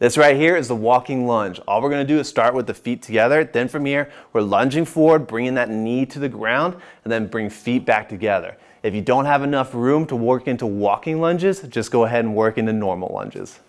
This right here is the walking lunge. All we're gonna do is start with the feet together. Then from here, we're lunging forward, bringing that knee to the ground, and then bring feet back together. If you don't have enough room to work into walking lunges, just go ahead and work into normal lunges.